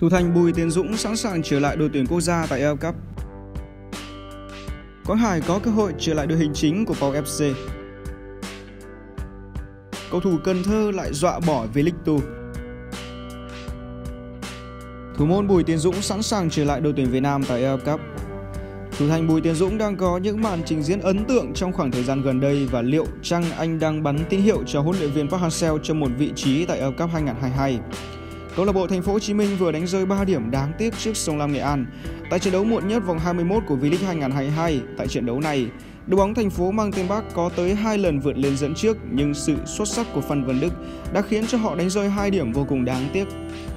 Thủ thành Bùi Tiến Dũng sẵn sàng trở lại đội tuyển quốc gia tại World Cup. Quang Hải có cơ hội trở lại đội hình chính của Pau FC. Cầu thủ Cần Thơ lại dọa bỏ về League 2. Thủ môn Bùi Tiến Dũng sẵn sàng trở lại đội tuyển Việt Nam tại World Cup. Thủ thành Bùi Tiến Dũng đang có những màn trình diễn ấn tượng trong khoảng thời gian gần đây và liệu chăng anh đang bắn tín hiệu cho huấn luyện viên Park Hang-seo cho một vị trí tại World Cup 2022? Câu lạc bộ Thành phố Hồ Chí Minh vừa đánh rơi 3 điểm đáng tiếc trước Sông Lam Nghệ An tại trận đấu muộn nhất vòng 21 của V-League 2022. Tại trận đấu này, đội bóng thành phố mang tên Bắc có tới hai lần vượt lên dẫn trước nhưng sự xuất sắc của Phan Văn Đức đã khiến cho họ đánh rơi 2 điểm vô cùng đáng tiếc.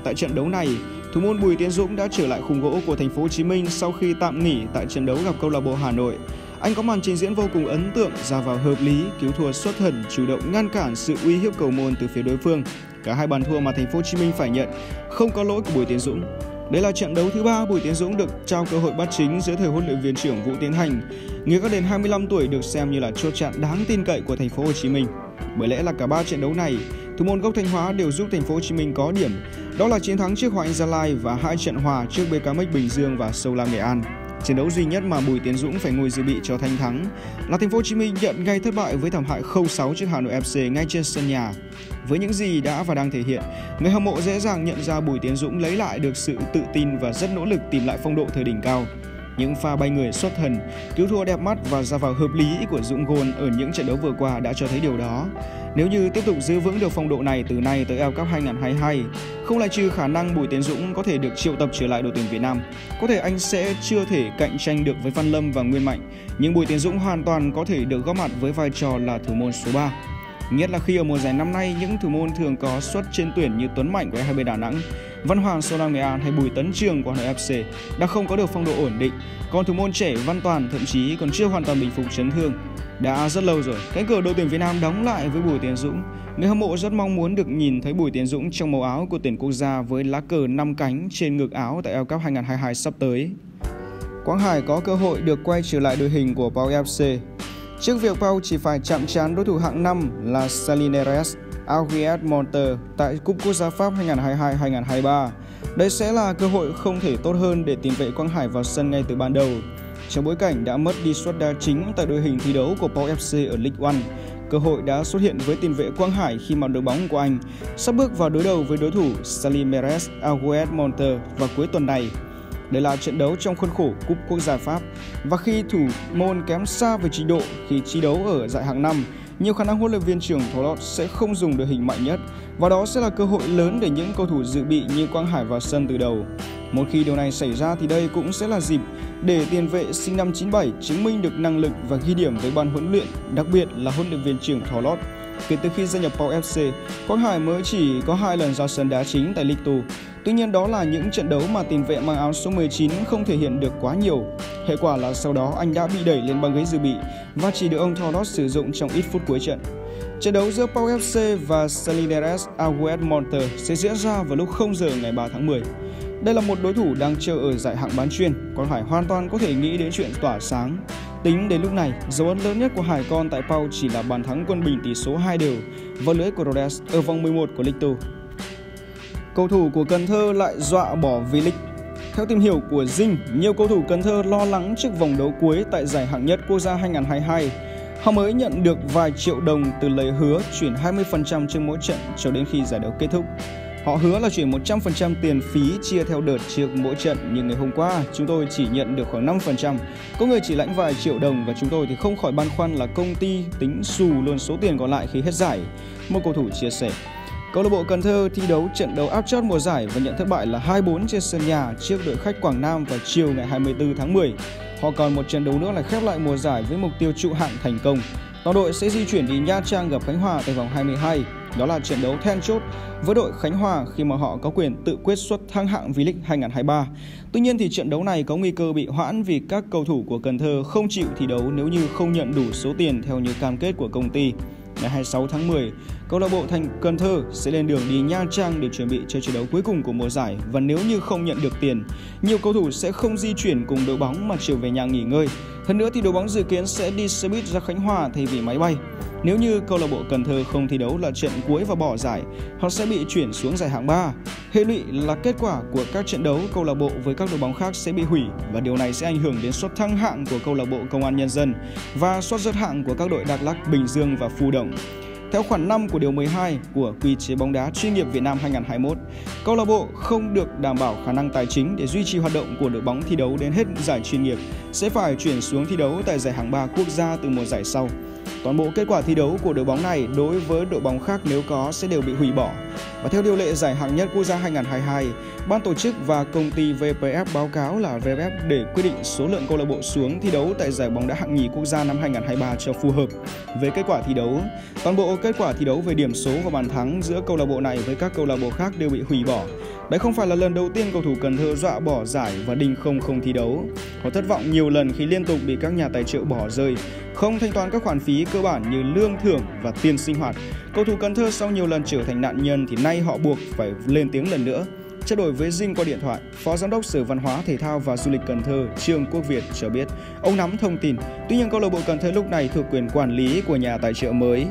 Tại trận đấu này, thủ môn Bùi Tiến Dũng đã trở lại khung gỗ của Thành phố Hồ Chí Minh sau khi tạm nghỉ tại trận đấu gặp câu lạc bộ Hà Nội. Anh có màn trình diễn vô cùng ấn tượng, ra vào hợp lý, cứu thua xuất thần, chủ động ngăn cản sự uy hiếp cầu môn từ phía đối phương. Cả hai bàn thua mà Thành phố Hồ Chí Minh phải nhận không có lỗi của Bùi Tiến Dũng. Đây là trận đấu thứ ba Bùi Tiến Dũng được trao cơ hội bắt chính dưới thời huấn luyện viên trưởng Vũ Tiến Hành. Người có đến 25 tuổi được xem như là chốt chặn đáng tin cậy của Thành phố Hồ Chí Minh. Bởi lẽ là cả ba trận đấu này, thủ môn gốc Thanh Hóa đều giúp Thành phố Hồ Chí Minh có điểm. Đó là chiến thắng trước Hoàng Anh Gia Lai và hai trận hòa trước BKM Bình Dương và Sâu Lam Nghệ An. Trận đấu duy nhất mà Bùi Tiến Dũng phải ngồi dự bị cho Thanh thắng là Thành phố Hồ Chí Minh nhận ngay thất bại với thảm hại 0-6 trước Hà Nội FC ngay trên sân nhà. Với những gì đã và đang thể hiện, người hâm mộ dễ dàng nhận ra Bùi Tiến Dũng lấy lại được sự tự tin và rất nỗ lực tìm lại phong độ thời đỉnh cao. Những pha bay người xuất thần, cứu thua đẹp mắt và ra vào hợp lý của Dũng Gôn ở những trận đấu vừa qua đã cho thấy điều đó. Nếu như tiếp tục giữ vững được phong độ này từ nay tới World Cup 2022, không loại trừ khả năng Bùi Tiến Dũng có thể được triệu tập trở lại đội tuyển Việt Nam. Có thể anh sẽ chưa thể cạnh tranh được với Văn Lâm và Nguyên Mạnh, nhưng Bùi Tiến Dũng hoàn toàn có thể được góp mặt với vai trò là thủ môn số 3. Nhất là khi ở mùa giải năm nay, những thủ môn thường có suất trên tuyển như Tuấn Mạnh của hai 2 Đà Nẵng, Văn Hoàng Sô Nghệ An hay Bùi Tấn Trường của Hà Nội FC đã không có được phong độ ổn định. Còn thủ môn trẻ Văn Toàn thậm chí còn chưa hoàn toàn bình phục chấn thương. Đã rất lâu rồi, cánh cửa đội tuyển Việt Nam đóng lại với Bùi Tiến Dũng. Người hâm mộ rất mong muốn được nhìn thấy Bùi Tiến Dũng trong màu áo của tuyển quốc gia với lá cờ 5 cánh trên ngực áo tại World Cup 2022 sắp tới. Quang Hải có cơ hội được quay trở lại đội hình của Pau FC. Trước việc Pau chỉ phải chạm trán đối thủ hạng 5 là Salineres Aguiat Monter tại Cúp Quốc gia Pháp 2022-2023. Đây sẽ là cơ hội không thể tốt hơn để tiền vệ Quang Hải vào sân ngay từ ban đầu. Trong bối cảnh đã mất đi suất đá chính tại đội hình thi đấu của Pau FC ở League One, cơ hội đã xuất hiện với tiền vệ Quang Hải khi mà đội bóng của anh sắp bước vào đối đầu với đối thủ Salimeres Aguiat Monter vào cuối tuần này. Đây là trận đấu trong khuôn khổ Cúp Quốc gia Pháp và khi thủ môn kém xa về trình độ khi thi đấu ở giải hạng 5, nhiều khả năng huấn luyện viên trưởng Tholot sẽ không dùng đội hình mạnh nhất và đó sẽ là cơ hội lớn để những cầu thủ dự bị như Quang Hải vào sân từ đầu. Một khi điều này xảy ra thì đây cũng sẽ là dịp để tiền vệ sinh năm 97 chứng minh được năng lực và ghi điểm với ban huấn luyện, đặc biệt là huấn luyện viên trưởng Tholot. Kể từ khi gia nhập Pau FC, Quang Hải mới chỉ có hai lần ra sân đá chính tại League 2 Tuy nhiên đó là những trận đấu mà tiền vệ mang áo số 19 không thể hiện được quá nhiều. Hệ quả là sau đó anh đã bị đẩy lên băng ghế dự bị và chỉ được ông Thoros sử dụng trong ít phút cuối trận. Trận đấu giữa Pau FC và Salineres Aguet Monter sẽ diễn ra vào lúc 0 giờ ngày 3 tháng 10. Đây là một đối thủ đang chơi ở giải hạng bán chuyên, còn Hải hoàn toàn có thể nghĩ đến chuyện tỏa sáng. Tính đến lúc này, dấu ấn lớn nhất của Hải con tại Pau chỉ là bàn thắng quân bình tỷ số 2 đều vào lưới của rodes ở vòng 11 của League 2. Cầu thủ của Cần Thơ lại dọa bỏ V-League. Theo tìm hiểu của Dinh, nhiều cầu thủ Cần Thơ lo lắng trước vòng đấu cuối tại giải hạng nhất quốc gia 2022. Họ mới nhận được vài triệu đồng từ lời hứa chuyển 20% trên mỗi trận cho đến khi giải đấu kết thúc. Họ hứa là chuyển 100% tiền phí chia theo đợt trước mỗi trận, nhưng ngày hôm qua, chúng tôi chỉ nhận được khoảng 5%. Có người chỉ lãnh vài triệu đồng và chúng tôi thì không khỏi băn khoăn là công ty tính xù luôn số tiền còn lại khi hết giải. Một cầu thủ chia sẻ. Câu lạc bộ Cần Thơ thi đấu trận đấu áp chót mùa giải và nhận thất bại là 2-4 trên sân nhà trước đội khách Quảng Nam vào chiều ngày 24 tháng 10. Họ còn một trận đấu nữa là khép lại mùa giải với mục tiêu trụ hạng thành công. Toàn đội sẽ di chuyển đi Nha Trang gặp Khánh Hòa tại vòng 22. Đó là trận đấu then chốt với đội Khánh Hòa khi mà họ có quyền tự quyết xuất thăng hạng V-League 2023. Tuy nhiên thì trận đấu này có nguy cơ bị hoãn vì các cầu thủ của Cần Thơ không chịu thi đấu nếu như không nhận đủ số tiền theo như cam kết của công ty. Ngày 26 tháng 10, câu lạc bộ Thành Cần Thơ sẽ lên đường đi Nha Trang để chuẩn bị cho trận đấu cuối cùng của mùa giải và nếu như không nhận được tiền, nhiều cầu thủ sẽ không di chuyển cùng đội bóng mà chiều về nhà nghỉ ngơi. Hơn nữa thì đội bóng dự kiến sẽ đi xe buýt ra Khánh Hòa thay vì máy bay. Nếu như câu lạc bộ Cần Thơ không thi đấu là trận cuối và bỏ giải, họ sẽ bị chuyển xuống giải hạng 3. Hệ lụy là kết quả của các trận đấu câu lạc bộ với các đội bóng khác sẽ bị hủy và điều này sẽ ảnh hưởng đến suất thăng hạng của câu lạc bộ Công an Nhân dân và suất rớt hạng của các đội Đắk Lắk, Bình Dương và Phú Đồng. Theo khoản 5 của điều 12 của Quy chế bóng đá chuyên nghiệp Việt Nam 2021, câu lạc bộ không được đảm bảo khả năng tài chính để duy trì hoạt động của đội bóng thi đấu đến hết giải chuyên nghiệp sẽ phải chuyển xuống thi đấu tại giải hạng 3 quốc gia từ mùa giải sau. Toàn bộ kết quả thi đấu của đội bóng này đối với đội bóng khác nếu có sẽ đều bị hủy bỏ. Và theo điều lệ giải hạng nhất quốc gia 2022, ban tổ chức và công ty VPF báo cáo là VPF để quyết định số lượng câu lạc bộ xuống thi đấu tại giải bóng đá hạng nhì quốc gia năm 2023 cho phù hợp. Về kết quả thi đấu, toàn bộ kết quả thi đấu về điểm số và bàn thắng giữa câu lạc bộ này với các câu lạc bộ khác đều bị hủy bỏ. Đấy không phải là lần đầu tiên cầu thủ Cần Thơ dọa bỏ giải và đình không không thi đấu. Họ thất vọng nhiều lần khi liên tục bị các nhà tài trợ bỏ rơi, không thanh toán các khoản phí cơ bản như lương thưởng và tiền sinh hoạt. Cầu thủ Cần Thơ sau nhiều lần trở thành nạn nhân thì nay họ buộc phải lên tiếng lần nữa. Trao đổi với Dinh qua điện thoại, Phó Giám đốc Sở Văn hóa, Thể thao và Du lịch Cần Thơ Trương Quốc Việt cho biết ông nắm thông tin. Tuy nhiên câu lạc bộ Cần Thơ lúc này thuộc quyền quản lý của nhà tài trợ mới.